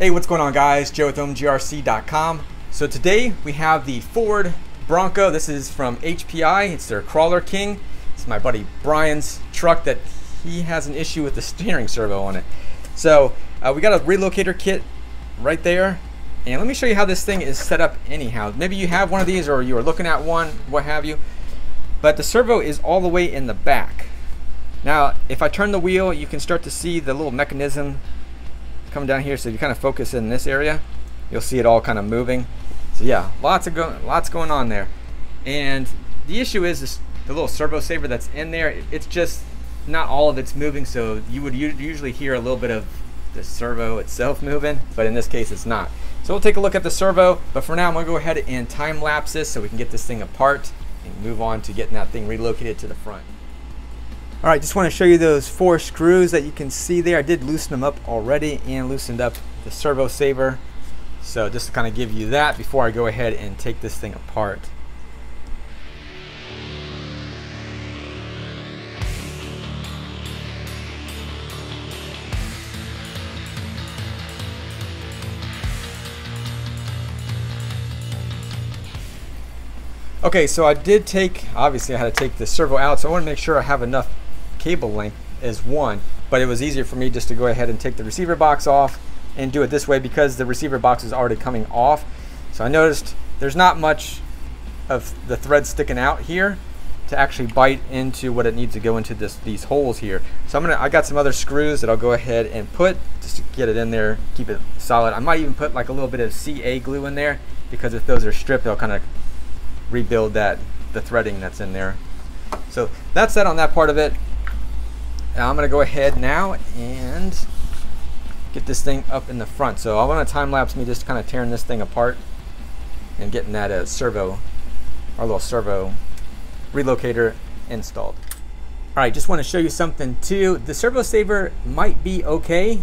Hey, what's going on guys? Joe with OMGRC.com. So today we have the Ford Bronco. This is from HPI. It's their Crawler King. It's my buddy Brian's truck that he has an issue with the steering servo on it. So uh, we got a relocator kit right there. And let me show you how this thing is set up anyhow. Maybe you have one of these or you are looking at one, what have you. But the servo is all the way in the back. Now, if I turn the wheel, you can start to see the little mechanism come down here. So you kind of focus in this area, you'll see it all kind of moving. So yeah, lots of go lots going on there. And the issue is this, the little servo saver that's in there. It's just not all of it's moving. So you would usually hear a little bit of the servo itself moving, but in this case it's not. So we'll take a look at the servo, but for now I'm gonna go ahead and time lapse this so we can get this thing apart and move on to getting that thing relocated to the front. All right, just want to show you those four screws that you can see there. I did loosen them up already and loosened up the servo saver. So just to kind of give you that before I go ahead and take this thing apart. Okay, so I did take, obviously I had to take the servo out, so I want to make sure I have enough cable length as one, but it was easier for me just to go ahead and take the receiver box off and do it this way because the receiver box is already coming off. So I noticed there's not much of the thread sticking out here to actually bite into what it needs to go into this these holes here. So I'm gonna I got some other screws that I'll go ahead and put just to get it in there, keep it solid. I might even put like a little bit of CA glue in there because if those are stripped, they'll kind of rebuild that the threading that's in there. So that's that on that part of it. Now I'm going to go ahead now and get this thing up in the front. So I want to time lapse me just kind of tearing this thing apart and getting that uh, servo, our little servo relocator installed. All right, just want to show you something too. The servo saver might be okay.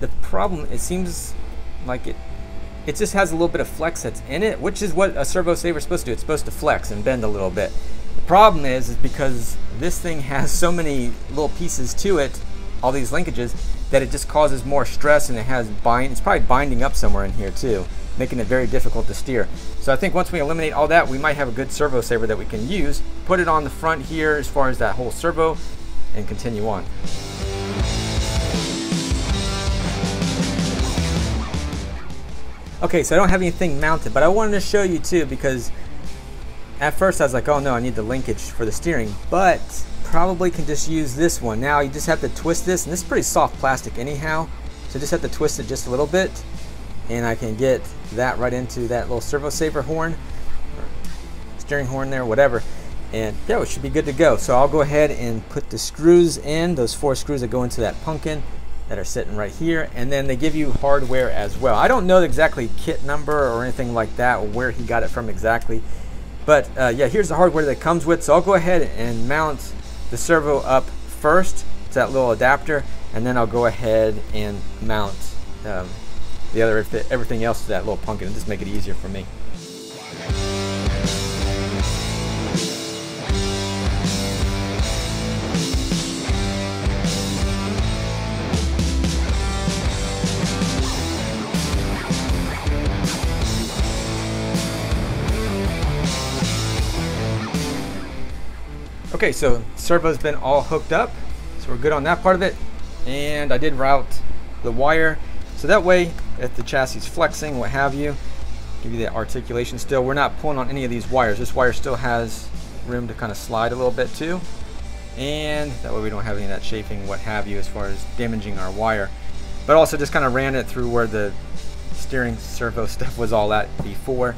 The problem, it seems like it it just has a little bit of flex that's in it, which is what a servo saver is supposed to do. It's supposed to flex and bend a little bit. Problem is, is because this thing has so many little pieces to it, all these linkages, that it just causes more stress and it has bind. It's probably binding up somewhere in here too, making it very difficult to steer. So I think once we eliminate all that, we might have a good servo saver that we can use. Put it on the front here as far as that whole servo, and continue on. Okay, so I don't have anything mounted, but I wanted to show you too because at first I was like, oh no, I need the linkage for the steering, but probably can just use this one. Now you just have to twist this, and this is pretty soft plastic anyhow, so just have to twist it just a little bit, and I can get that right into that little servo saver horn, steering horn there, whatever, and yeah, it should be good to go. So I'll go ahead and put the screws in, those four screws that go into that pumpkin, that are sitting right here and then they give you hardware as well I don't know exactly kit number or anything like that or where he got it from exactly but uh, yeah here's the hardware that comes with. So I'll go ahead and mount the servo up first. To that little adapter. And then I'll go ahead and mount um, the other everything else to that little pumpkin and just make it easier for me. Okay, so servo's been all hooked up, so we're good on that part of it. And I did route the wire, so that way, if the chassis is flexing, what have you, give you the articulation still. We're not pulling on any of these wires. This wire still has room to kind of slide a little bit too. And that way we don't have any of that chafing, what have you, as far as damaging our wire. But also just kind of ran it through where the steering servo stuff was all at before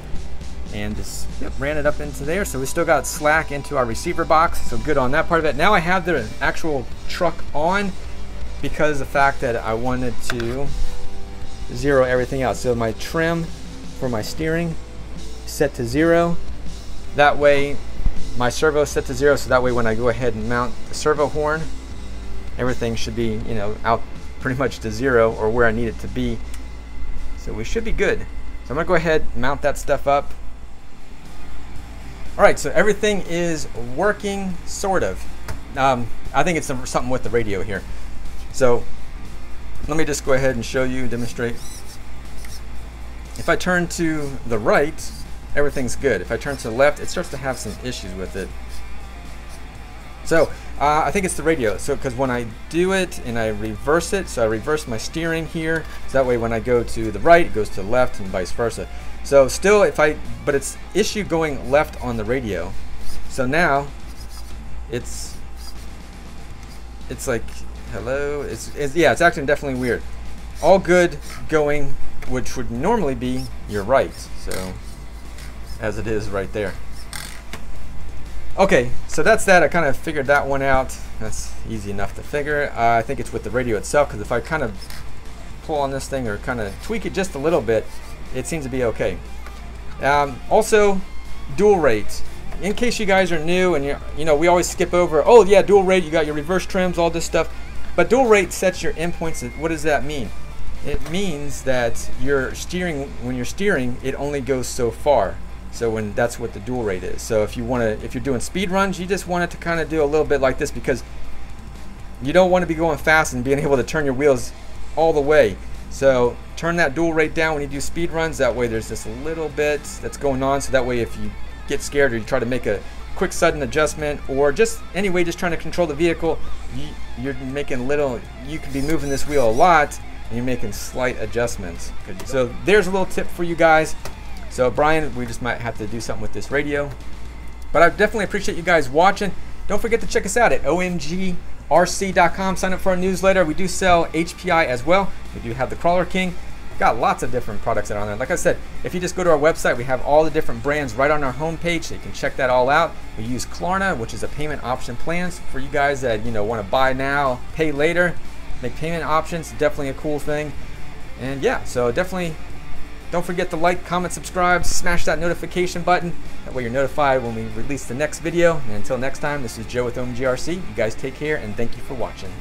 and just yep, ran it up into there. So we still got slack into our receiver box. So good on that part of it. Now I have the actual truck on because the fact that I wanted to zero everything out. So my trim for my steering set to zero. That way my servo is set to zero. So that way when I go ahead and mount the servo horn, everything should be, you know, out pretty much to zero or where I need it to be. So we should be good. So I'm gonna go ahead, and mount that stuff up, all right, so everything is working, sort of. Um, I think it's something with the radio here. So let me just go ahead and show you, demonstrate. If I turn to the right, everything's good. If I turn to the left, it starts to have some issues with it. So uh, I think it's the radio. So because when I do it and I reverse it, so I reverse my steering here. So that way when I go to the right, it goes to the left and vice versa. So still if I, but it's issue going left on the radio. So now it's, it's like, hello, it's, it's yeah, it's acting definitely weird. All good going, which would normally be your right. So as it is right there. Okay, so that's that. I kind of figured that one out. That's easy enough to figure. Uh, I think it's with the radio itself because if I kind of pull on this thing or kind of tweak it just a little bit, it seems to be okay. Um, also, dual rate. In case you guys are new and you you know we always skip over. Oh yeah, dual rate. You got your reverse trims, all this stuff. But dual rate sets your endpoints. What does that mean? It means that you're steering when you're steering, it only goes so far. So when that's what the dual rate is. So if you want to, if you're doing speed runs, you just want it to kind of do a little bit like this because you don't want to be going fast and being able to turn your wheels all the way. So turn that dual rate down when you do speed runs. That way there's just a little bit that's going on. So that way if you get scared or you try to make a quick sudden adjustment or just anyway just trying to control the vehicle, you, are making little, you could be moving this wheel a lot and you're making slight adjustments. So there's a little tip for you guys. So Brian, we just might have to do something with this radio. But I definitely appreciate you guys watching. Don't forget to check us out at omgrc.com. Sign up for our newsletter. We do sell HPI as well. We do have the Crawler King. We've got lots of different products that are on there. Like I said, if you just go to our website, we have all the different brands right on our homepage, so you can check that all out. We use Klarna, which is a payment option plans for you guys that you know want to buy now, pay later, make payment options. Definitely a cool thing. And yeah, so definitely don't forget to like, comment, subscribe, smash that notification button. That way you're notified when we release the next video. And until next time, this is Joe with OMGRC. You guys take care and thank you for watching.